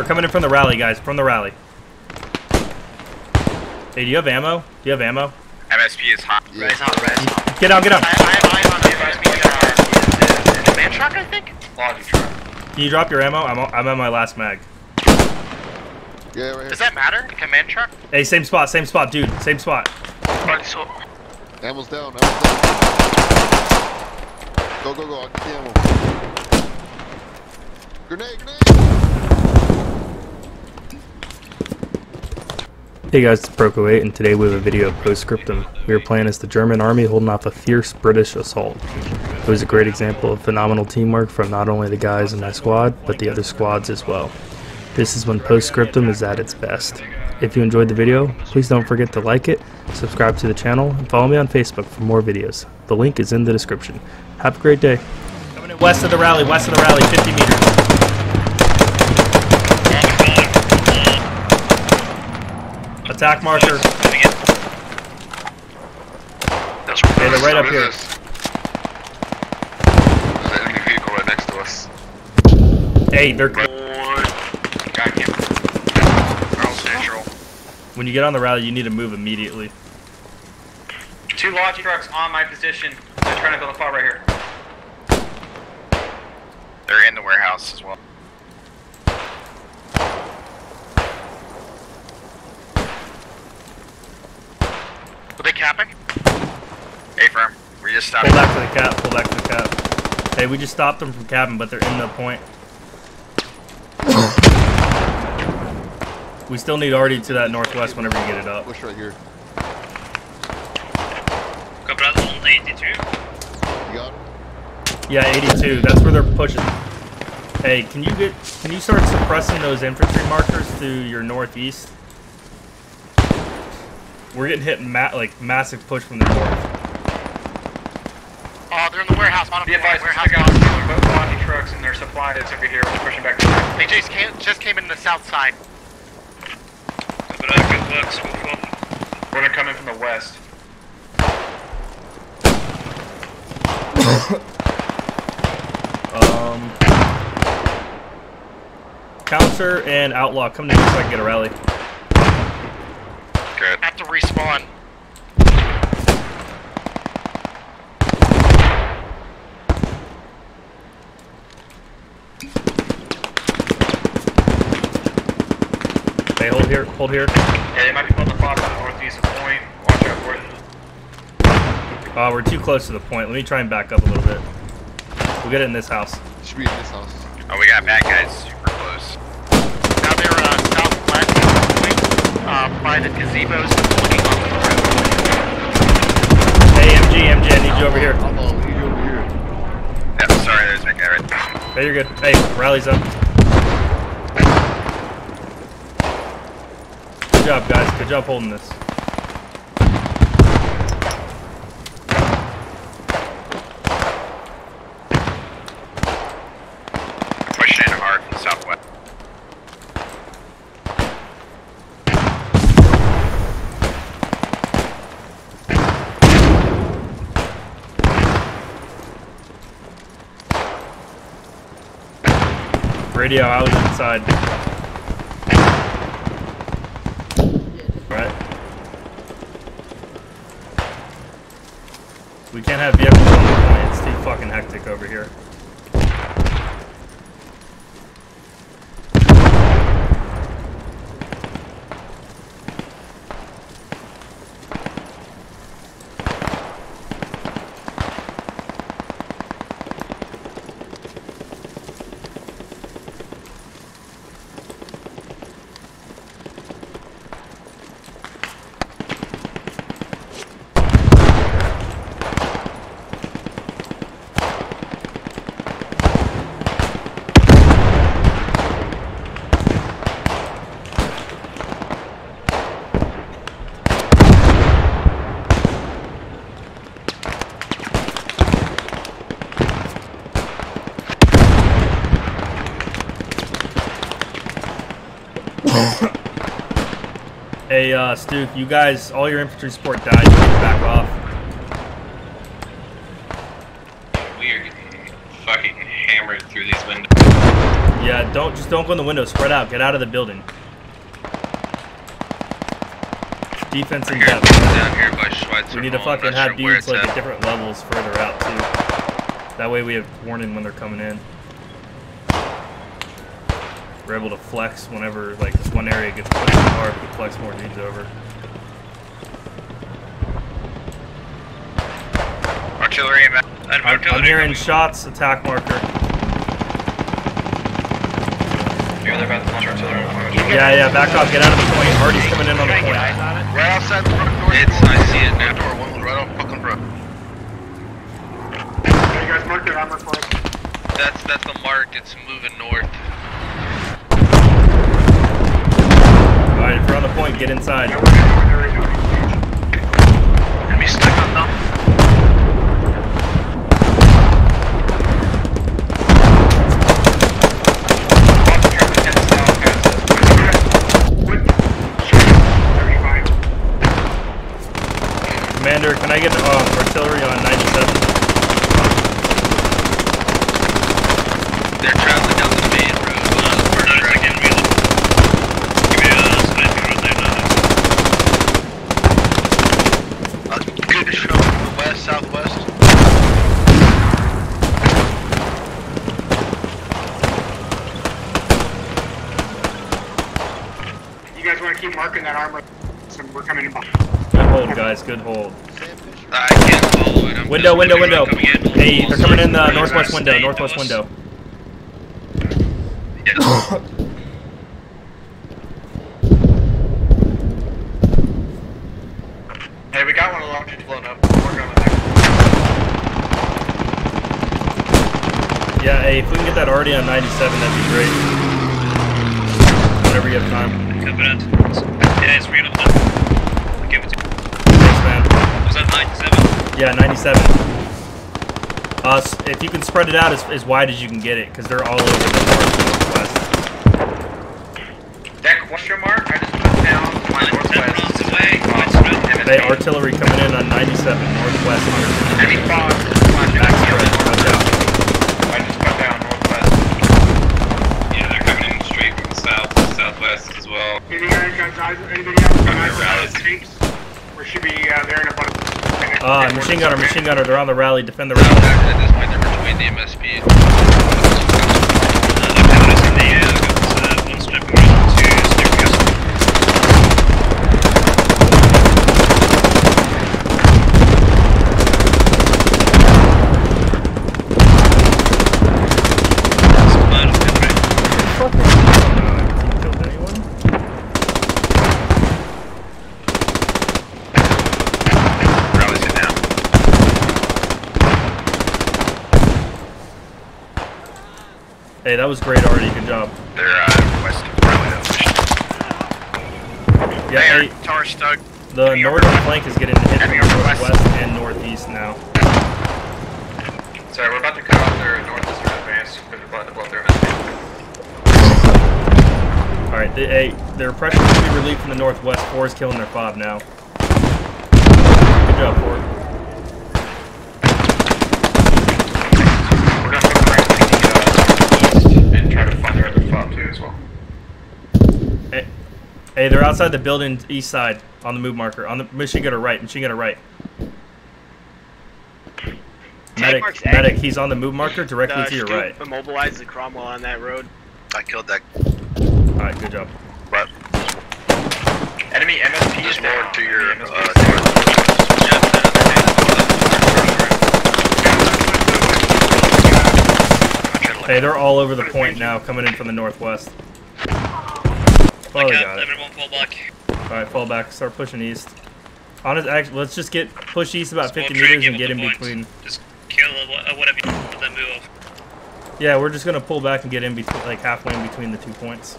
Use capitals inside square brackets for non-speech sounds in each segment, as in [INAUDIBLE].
They're coming in from the rally, guys. From the rally. Hey, do you have ammo? Do you have ammo? MSP is hot. Res hot, res hot. Get down, get down. I, I have eyes on the MSP, uh, command truck, I think? Logic truck. Can you drop your ammo? I'm, I'm on my last mag. Yeah, right here. Does that matter? The command truck? Hey, same spot, same spot, dude. Same spot. Alright, so, Ammo's down, ammo's down. Go, go, go, I'll get the ammo. Grenade, grenade! Hey guys, it's Proko8 and today we have a video of Post Scriptum. We are playing as the German army holding off a fierce British assault. It was a great example of phenomenal teamwork from not only the guys in my squad, but the other squads as well. This is when Post Scriptum is at its best. If you enjoyed the video, please don't forget to like it, subscribe to the channel, and follow me on Facebook for more videos. The link is in the description. Have a great day. Coming in west of the rally, west of the rally, 50 meters. Attack marker. those Hey, they're right up What here. is this? There's an enemy vehicle right next to us. Hey, they're Got him. Central. when you get on the rally, you need to move immediately. Two logic trucks on my position. They're trying to build a fire right here. They're in the warehouse as well. Were they capping? Hey, firm. We just stopped. Pull back to the cap. Pull back to the cap. Hey, we just stopped them from capping, but they're in the point. we still need Artie to that northwest whenever you get it up. Push right here. Cobra on 82. You got him? Yeah, 82. That's where they're pushing. Hey, can you get? Can you start suppressing those infantry markers to your northeast? We're getting hit ma- like massive push from the north. Oh, they're in the warehouse. On a Be advised, warehouse. check out two both logic trucks and their supply that's over here. We're pushing back. They just came, just came in the south side. We're gonna come in from the west. Um, Counter and Outlaw, come to me so I can get a rally. Good. Have to respawn. Hey, hold here, hold here. Yeah, they might be building a fire on the northeast point. Watch out for it. Uh, we're too close to the point. Let me try and back up a little bit. We'll get it in this house. Should be in this house. Oh, we got bad guys super close. Now they're uh, southwest, uh, by the gazebos, looking off the road. Hey, MG, MG, I need you over here. I'll follow you over here. Yeah, sorry, there's that guy right there. Hey, you're good. Hey, rally's up. Good job, guys. Good job holding this. Pushing in hard from the southwest. Radio out inside. Right. We can't have vehicles on the. It's too fucking hectic over here. Hey, uh, Stu, you guys, all your infantry support died. You back off. We are getting fucking hammered through these windows. Yeah, don't just don't go in the window. Spread out. Get out of the building. Defense in Here, depth. down here by Schweitzer. We need to fucking have dudes like at different levels further out too. That way we have warning when they're coming in. We're able to flex whenever like this one area gets pushed hard. We can flex more dudes over. Artillery and I'm, I'm artillery. hearing shots. Attack marker. You're they're about to launch artillery. Yeah, yeah. Back off. Get out of the point. Hardy's coming in on the point. Right outside the front door. It's, I see it now. Door one right off fucking front. You guys mark your armor for us. That's that's the mark. It's moving north. All right, if you're on the point, get inside. Yeah, we're good. We're there right now. Enemy stuck on them. What? Shit. 35. Commander, can I get uh, artillery on 97? They're traveling down the main road. Uh, the first Another route. second, we look. Give me a sniping right there now. Uh, good show from the west, southwest. You guys want to keep marking that armor? So we're coming in behind. Good hold, guys. Good hold. Uh, I can't follow it. I'm Window, window, window. Hey, they're coming in the northwest window. Northwest window. Yes. [COUGHS] Hey, we got one of the launchers blown up. We're going there. Yeah, hey, if we can get that Artie on 97, that'd be great. Whenever you have time. Cabinet. Yeah, it's real. Give it to Thanks, man. Was that 97? Yeah, 97. Uh, if you can spread it out as, as wide as you can get it, because they're all over the northwest. Deck, what's your mark? I just put down my northwest. rounds away. Fog. Quite spread. MSP. Hey, artillery coming in on 97, northwest. Enemy fog. Flashing Back here. spread, watch out. I just put down northwest. Yeah, they're coming in straight from the south, southwest as well. Any guys eyes? Anybody else got eyes on rallies. the tanks? We should be uh, there in about a minute. Uh, machine gunner, machine gunner, they're on the rally, defend the rally. At this point, they're between the MSP. Uh, the cabinet's in the air. Got uh, one sniping round, two sniping gas. Command infantry. Killed anyone? Rallies it now. Hey, that was great Artie, good job. They're uh, west of now. Yeah, hey, tower stuck. the northern flank is getting hit from northwest and northeast now. Sorry, we're about to cut off their northeastern advance because we're about to blow their. Alright, they, hey, their pressure should be relieved from the northwest. Four is killing their fob now. Good job, Four. We're gonna look around to the uh, east and try to find their other fob too as well. Hey, hey, they're outside the building east side on the move marker. On the machine gunner right, machine gunner right. Medic, mark's medic, he's on the move marker directly Uh, to your right. Immobilized the Cromwell on that road. I killed that. Alright, good job. But Enemy MSP there's is more to your uh, MSP. Hey, they're all over the point now, coming in from the northwest. Oh, got it. everyone fall back. Alright, fall back. Start pushing east. Honest, actually, let's just get push east about 50 Squad three, meters and get in between. Just kill uh, whatever you them move off. Yeah, we're just gonna pull back and get in between, like halfway in between the two points.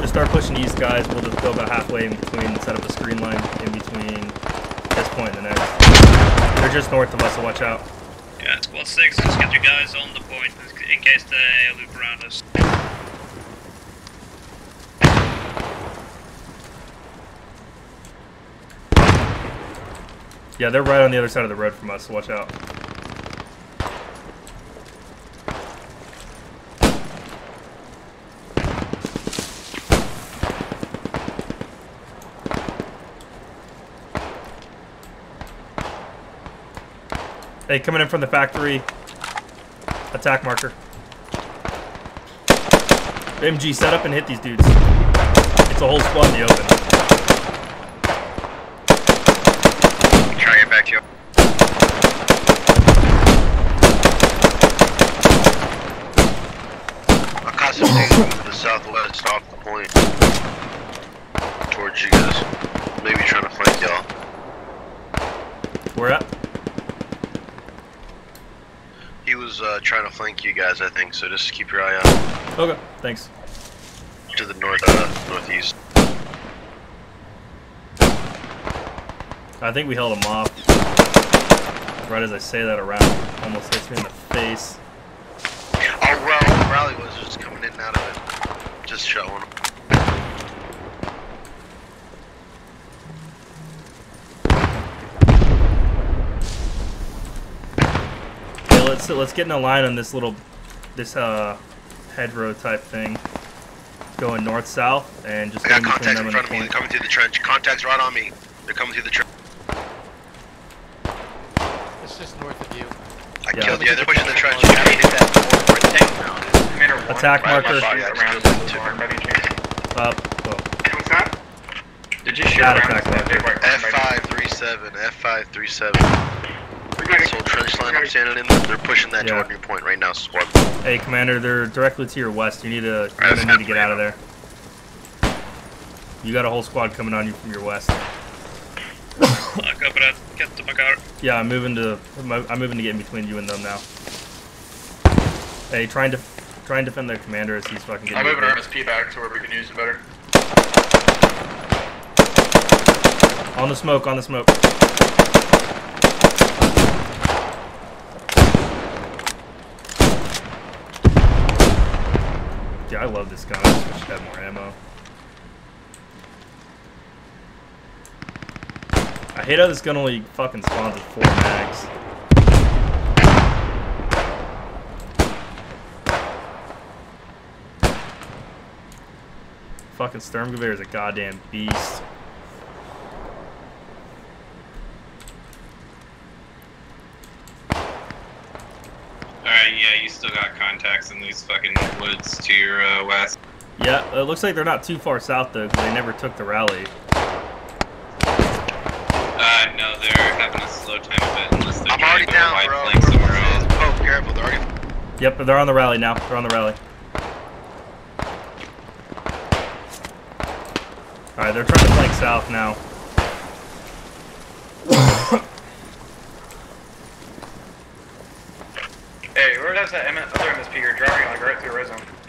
Just start pushing east, guys. We'll just go about halfway in between and set up a screen line in between this point and the next. They're just north of us, so watch out. Yeah, squad six, just get your guys on the point in case they loop around us. Yeah, they're right on the other side of the road from us, so watch out. Hey, coming in from the factory. Attack marker. MG, set up and hit these dudes. It's a whole squad in the open. Try get back to you. Akasa taking to the southwest off the point. Towards you guys. Maybe trying to flank y'all. Where at? He was uh, trying to flank you guys, I think, so just keep your eye out Okay, thanks. to the north, uh, northeast. I think we held him off. Right as I say that around, almost hits me in the face. Oh, well, rally was just coming in and out of it. Just showing him. let's let's get in a line on this little this uh hedgerow type thing. Going north south and just I got contacts in front of me. They're coming through the trench. Contacts right on me. They're coming through the trench. It's just north of you. I yeah. killed. Yeah, they're pushing the trench. Attack marker. Up. What's that? Did you shoot? F537. F537. So trench line I'm standing in, they're pushing that yeah. Jordan point right now, squad. Hey, commander, they're directly to your west. You need to, you're gonna need to get out of there. You got a whole squad coming on you from your west. Get to my car. Yeah, I'm moving to. I'm moving to get in between you and them now. Hey, trying to trying to defend their commander as he's fucking. getting. I'm moving our MSP back to where we can use it better. On the smoke. On the smoke. Dude, I love this gun. I just wish it had more ammo. I hate how this gun only fucking spawns with four mags. Fucking Sturmgewehr is a goddamn beast. Alright, yeah, you still got contacts in these fucking woods to your uh, west. Yeah, it looks like they're not too far south though, because they never took the rally. Uh, no, they're having a slow time of it unless they're I'm already down, wide bro. flank somewhere else. Oh, careful. They're already. Yep, they're on the rally now. They're on the rally. Alright, they're trying to flank south now. Does that other MSP you're driving like right through red zone?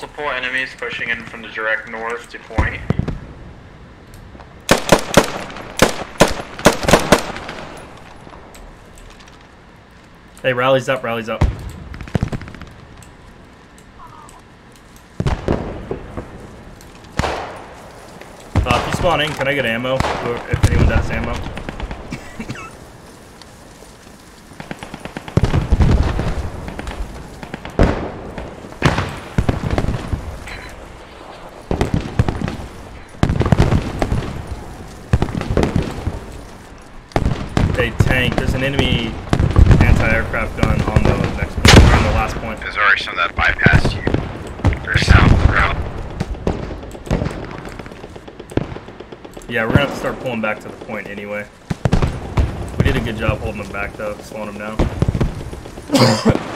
Multiple enemies pushing in from the direct north to point. Hey, rallies up, rallies up. Uh, if you spawn in, can I get ammo? If anyone has ammo. Hey, tank, there's an enemy anti-aircraft gun on the next point, on the last point. There's already some that bypassed you. They're south of the route. Yeah, we're gonna have to start pulling back to the point anyway. We did a good job holding them back though, slowing them down. [LAUGHS]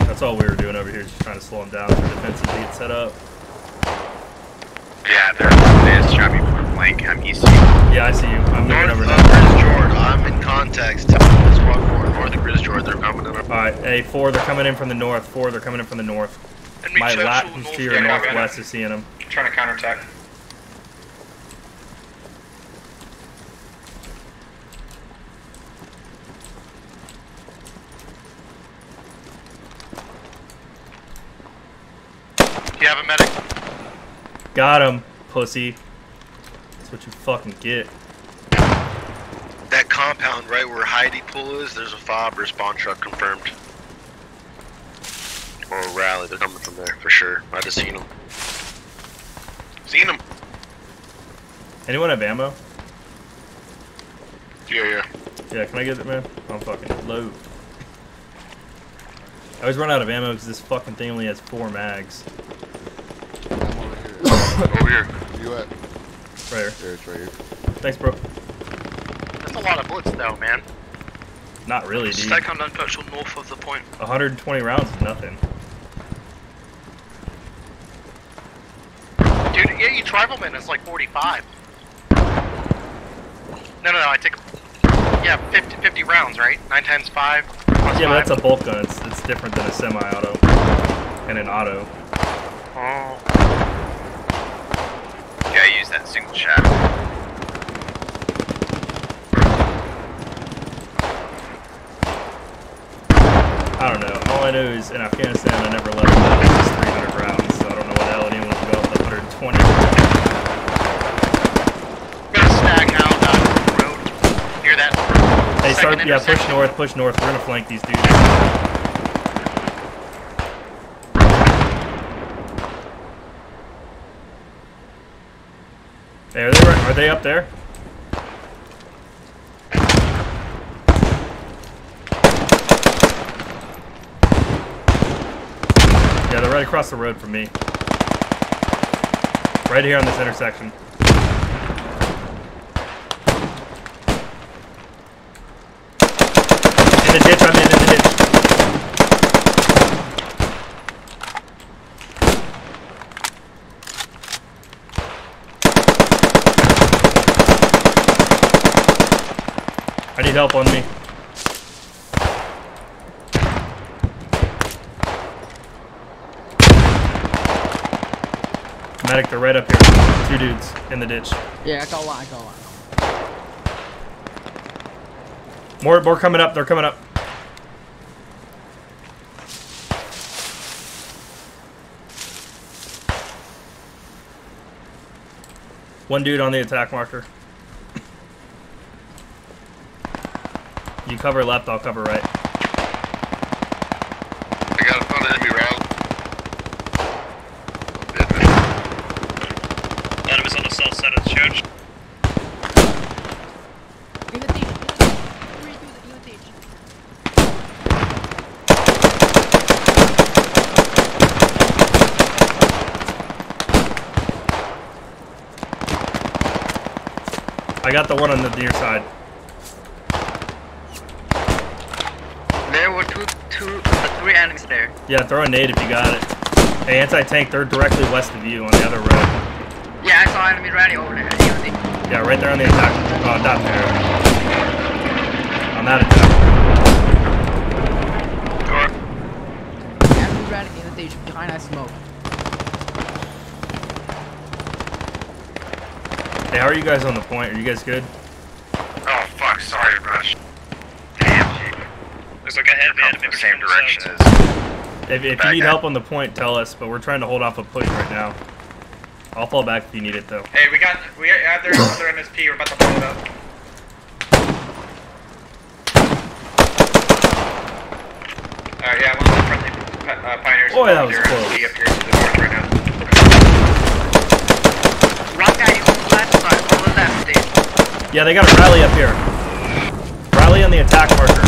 That's all we were doing over here, just trying to slow them down for defenses to get set up. Yeah, they're they just trying to be point blank. I'm east of you. Yeah, I see you. I'm moving North over now. Jord. I'm in contacts. Tell me this one more north of Grizz Jord. They're coming in. Alright, hey, four, they're coming in from the north. Four, they're coming in from the north. My central lat who's to your northwest is seeing them. Trying to counterattack. You have a medic? Got him, pussy. That's what you fucking get. That compound right where Heidi Pool is, there's a fob respawn truck confirmed. Or a rally, they're coming from there for sure. I just seen them. Seen them. Anyone have ammo? Yeah, yeah. Yeah, can I get it, man? I'm fucking low. I always run out of ammo because this fucking thing only has four mags. I'm over here. Where you at? Right here. There, it's right here. Thanks, bro. That's a lot of bullets though, man. Not really, dude. Stack on petrol north of the point. 120 rounds is nothing. Dude, yeah, you tribal man is like 45. No, no, no, I take. Yeah, 50, 50 rounds, right? 9 times 5. Plus Yeah, but that's a bolt gun. It's, it's different than a semi-auto and an auto. Oh. Single shot. I don't know. All I know is in Afghanistan, I never left with 300 rounds, so I don't know what the hell anyone would go with 120. I'm gonna Staghound on the road near that. Hey, start. Yeah, push north. Push north. We're gonna flank these dudes. Hey, are they? Up there? Yeah, they're right across the road from me. Right here on this intersection. In the ditch, I'm in, in the ditch. I need help on me. Medic, they're right up here. Two dudes in the ditch. Yeah, I got one, I got one. More, more coming up. They're coming up. One dude on the attack marker. You cover left, I'll cover right. I got a front enemy round. Adam is on the south side of the church. In the ditch. Three dudes in the ditch. I got the one on the near side. There were two, two, uh, three enemies there. Yeah, throw a nade if you got it. Hey, anti-tank, they're directly west of you on the other road. Yeah, I saw enemy running over there. Yeah, right there on the attack. Oh, not there. On that attack. Enemy ran in the ditch behind that smoke. Hey, how are you guys on the point? Are you guys good? Oh fuck, sorry, Rush. Damn, Looks like I had Come the from the same direction as. If, if you need up. help on the point, tell us, but we're trying to hold off a push right now. I'll fall back if you need it, though. Hey, we got we got their other MSP. We're about to blow it up. Alright, yeah, one of the friendly uh, pioneers. Boy, that was They're close. actually up here to the north right now. Wrong guy is on left side, on the left, Dave. Yeah, they got a rally up here. Rally on the attack marker.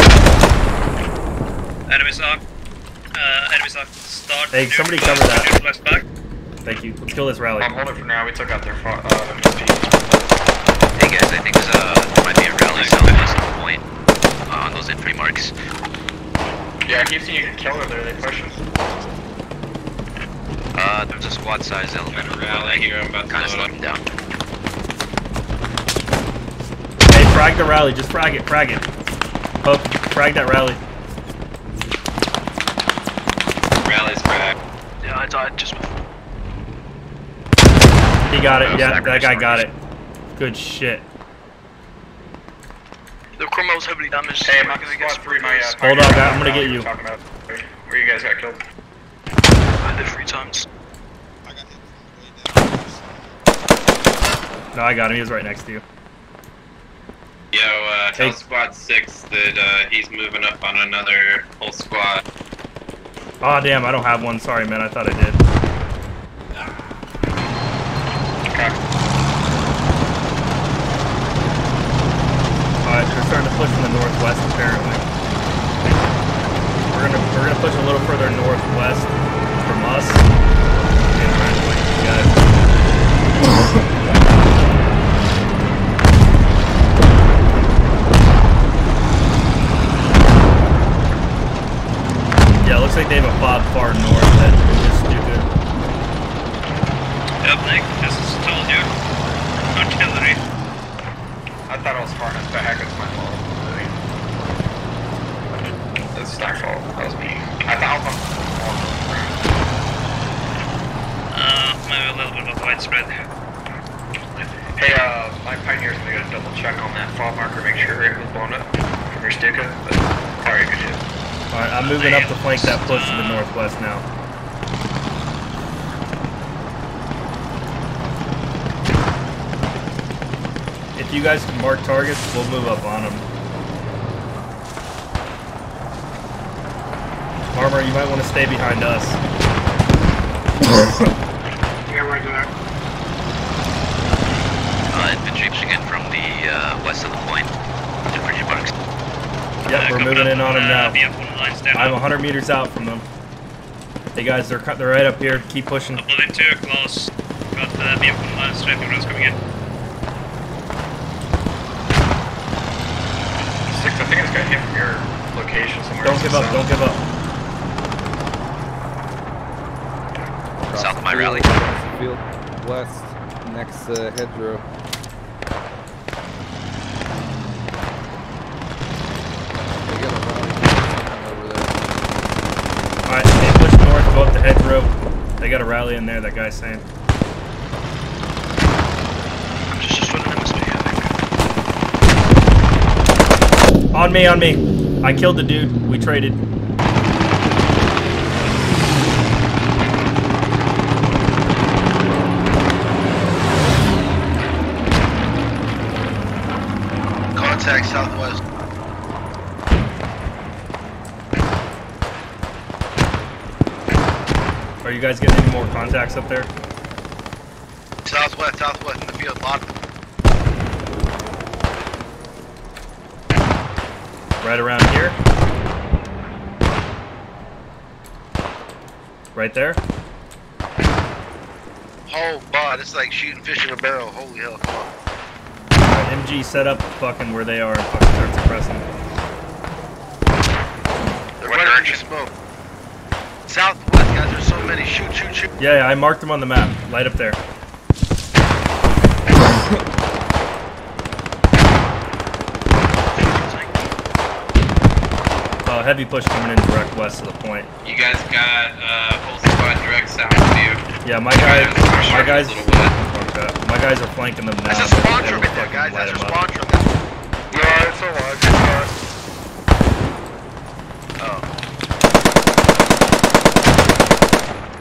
Enemies are. Uh, enemies are start. Hey, somebody cover that. back. Thank you. Let's kill this rally. I'm holding for now. We took out their fo- uh, MSP. Hey guys, I think there's uh, there might be a rally southwest of the point uh, on those entry marks. Yeah, I keep seeing you get killed over there. They push us. Uh, there's a squad size element of Rally here, I'm about to kind of load slowed them down. Hey, frag the rally. Just frag it. Frag it. Poke. Frag that rally. I died just before. He got it, yeah, that guy got it. Good shit. The Cromwell's heavily damaged. Hey, I'm gonna get three my, uh, Hold up, I'm gonna get you. Where you guys got killed? I did three times. No, I got him. He was right next to you. Yo, uh, tell hey. squad six that uh, he's moving up on another whole squad. Oh damn, I don't have one. Sorry, man. I thought I did. Alright, they're starting to push in the northwest apparently. We're gonna we're gonna push a little further northwest from us. And and flank you guys. Like they have a fob far north that is stupid. Yep, Nick, as I told you. Artillery. I thought I was far enough back. It's my fault. That's not fault. That was me. I thought I was on. Uh, maybe a little bit of widespread. Hey, uh, my pioneer's gonna double check on that fall marker, make sure it was blown up from your sticker. But sorry, good shit. Alright, I'm moving up to flank that push to the northwest now. If you guys can mark targets, we'll move up on them. Armor, you might want to stay behind us. [LAUGHS] Yeah, right there. Uh, infantry pushing in from the uh, west of the point. Infantry bucks. Yep, we're moving in on them now. BF1 down. I'm 100 meters out from them. Hey guys, they're cut- they're right up here. Keep pushing. Building 2 close. Got the BF1 line strafing rounds coming in. Six, I think it's got hit from your location somewhere. Don't give up. South. Don't give up. South of my rally. Field west, next uh, hedgerow. They got a rally something over there. Alright, they push north, go up the hedgerow. They got a rally in there, that guy's saying. I'm just, just running MSP, I think. On me, on me. I killed the dude. We traded. Contact southwest. Are you guys getting any more contacts up there? Southwest, southwest in the field. Them. Right around here? Right there? Oh, bud, it's like shooting fish in a barrel. Holy hell, come on. Alright, MG set up fucking where they are and fucking start suppressing. They're What running into direction? smoke. Southwest, guys, there's so many. Shoot, shoot, shoot. Yeah, yeah, I marked them on the map. Light up there. Uh, heavy push coming in direct west of the point. You guys got uh, whole squad direct south of you. Yeah, my guys, my guys, Little bit. okay, my guys are flanking them now. That's a but spawn they truck right there, guys. That's a 'em up. spawn truck. Yeah, it's a lot. Good car. Oh.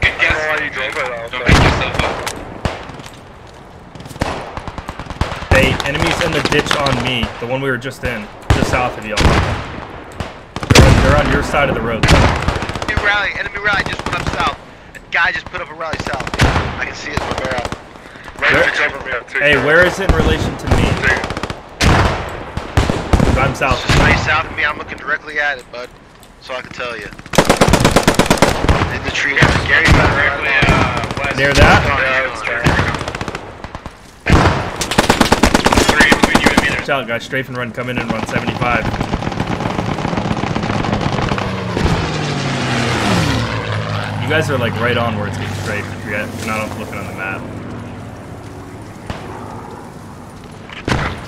Good I don't know why guess. you drove it out Don't there. yourself up. Hey, enemies in the ditch on me, the one we were just in, just south of y'all. They're on, they're on your side of the road. Enemy rally, enemy rally just went up south. A guy just put up a rally south. I can see it from where out. Right Where- to me. I'll Hey, care. where is it in relation to me? I'm south. It's right south of me. I'm looking directly at it, bud. So I can tell you. In the tree. Directly, uh, west. Near that? Yeah, it's. Three between you and me. Watch out, guys. Strafe and run, come in and run 75. You guys are like right on where it's getting straight if you're not looking on the map.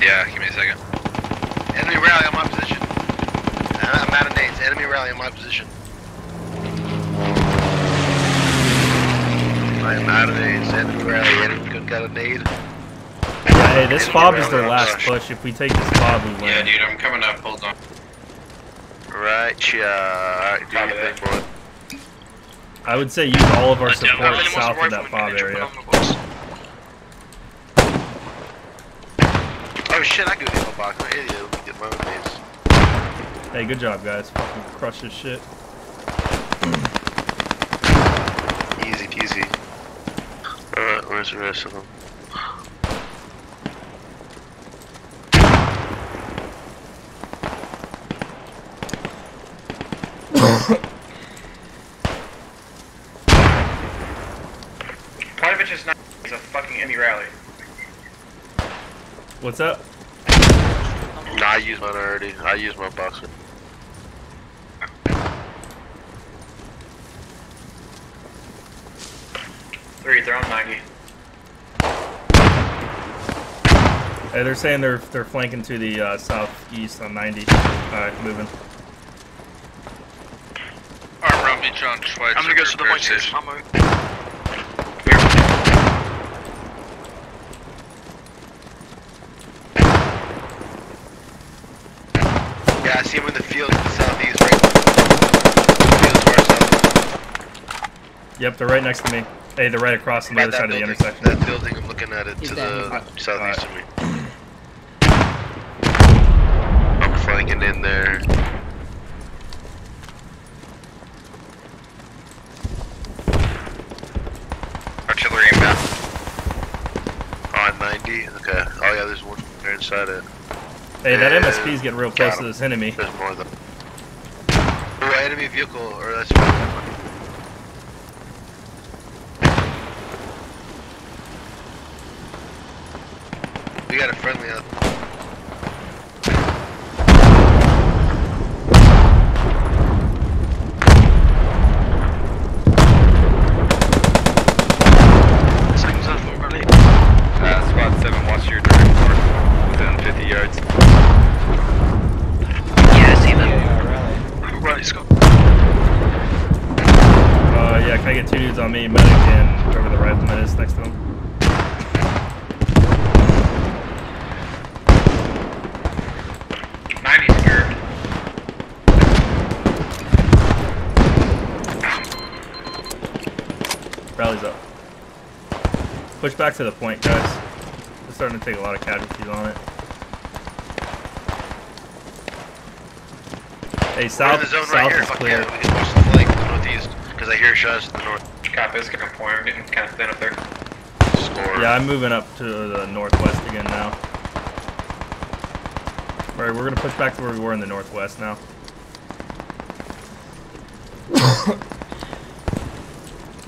Yeah, give me a second. Enemy rally on my position. I'm I'm out of nades. Enemy rally on my position. I am out of nades. Enemy rally. Enemy got a nade. Yeah, hey, this fob is their last push. If we take this fob, we win. Yeah, dude, I'm coming up. Hold on. Right, yeah. Alright, do your thing, boy. I would say use all of our support how many more south of that from fob area. Oh shit, I can do ammo box. I'm idiot. Let me get my own base. Hey, good job, guys. Fucking crush this shit. Where's the rest of them? Plavich is not. He's a fucking enemy rally. What's up? Nah, I used mine already. I used my boxer. Three, they're on 90. Hey, they're saying they're they're flanking to the uh, southeast on 90. Alright, moving. Arm around me, John Schweitzer. I'm gonna go to the repair point station. I'm moving. Yeah, I see him in the field in the southeast, right? Field to our south. Yep, they're right next to me. Hey, they're right across on the other that side of the building. intersection. That building, I'm looking at it He's to dead, the he's southeast of me. I'm flanking in there. Artillery inbound. On 90. Okay. Oh yeah, there's one there inside it. Hey, that Yeah. MSP's getting real close to this enemy. There's more of them. Oh, enemy vehicle, or that's. We got a friendly out. Seconds off overlay. Uh, squad 7, watch your direct north within 50 yards. Yeah, I see them. Right, let's go. Uh, yeah, can I get two dudes on me, medic and whoever the rifleman is next to him? Ninety scared. Rallies up. Push back to the point, guys. We're starting to take a lot of casualties on it. Hey, We're south, in the zone south right here. is clear. yeah, we can push the flank to the northeast. Because I hear shots to the north. Cop is gonna point. I'm getting kind of thin up there. Score. Yeah, I'm moving up to the northwest again now. Alright, we're gonna push back to where we were in the northwest now. [LAUGHS]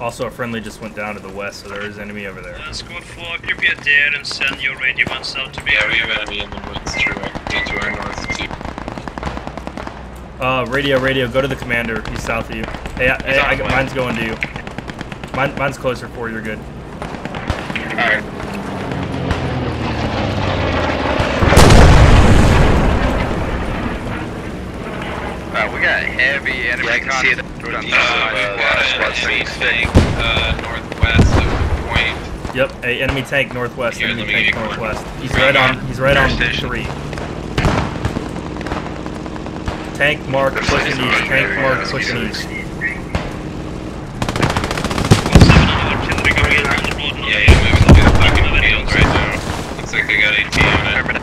also, a friendly just went down to the west, so there is enemy over there. Uh, squad 4, prepare there and send your radio ones out to me. Yeah, we have enemy in the woods. True. I to our north too. Uh, radio, radio, go to the commander. He's south of you. Hey, I, hey, I, mine's going to you. Mine, mine's closer for you. You're good. Alright. We heavy enemy Yeah, I can see it. contact. Northeast Uh, of, uh, squad enemy tank uh, northwest of the point. Yep. a enemy tank northwest. Here, enemy tank get you northwest. He's Right right on. on. He's right on Fire station. three. Tank mark Looks pushing east. Tank mark yeah, pushing east. Squad 7 on artillery going in on the road. Yeah, yeah, moving through the fucking field right now. Looks like they got AT on it.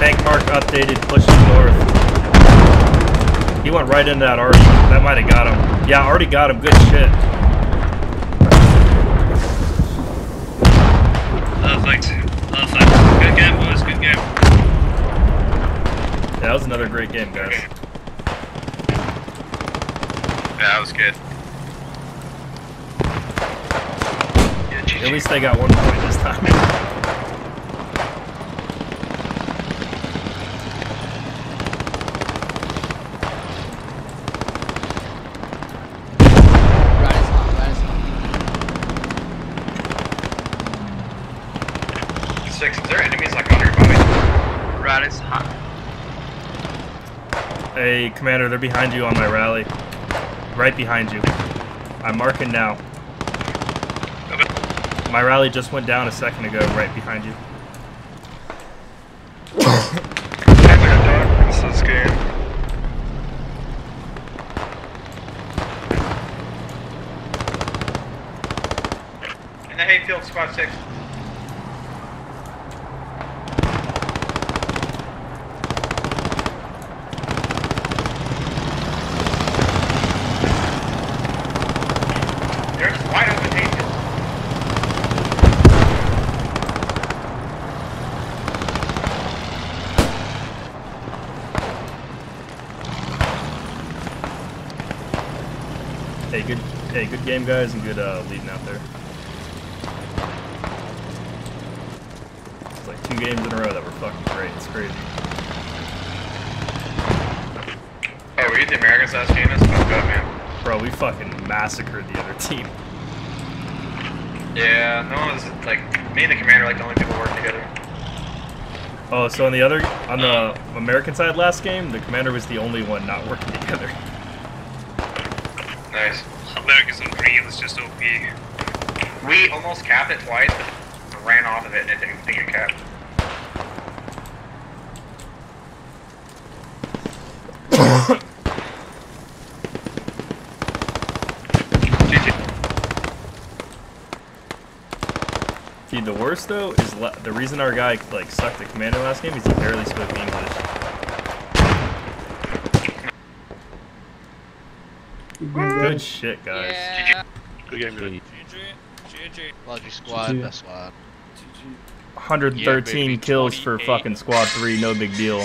Tank mark updated, pushing north. He went right into that Artie. That might have got him. Yeah, Artie got him. Good shit. Perfect. Perfect. Good game, boys. Good game. Yeah, that was another great game, guys. Yeah, that was good. Yeah, At least they got one point this time. [LAUGHS] Hey, Commander, they're behind you on my rally. Right behind you. I'm marking now. My rally just went down a second ago, right behind you. In the hayfield, squad 6. Game, guys, and good uh, leading out there. It's like two games in a row that were fucking great. It's crazy. Oh, were you the Americans last game? That's fucked up, man. Bro, we fucking massacred the other team. Yeah, no one was like me and the commander like the only people working together. Oh, so on the other, on the American side last game, the commander was the only one not working together. Nice. Green, it's just OP. We almost capped it twice, but ran off of it and it didn't think it capped. Dude, the worst though is the reason our guy like sucked the commander last game is he barely spoke English. Good shit, guys. Yeah. Good game, good. Logi squad, best squad. 113 Yeah, baby, kills for fucking squad three, no big deal.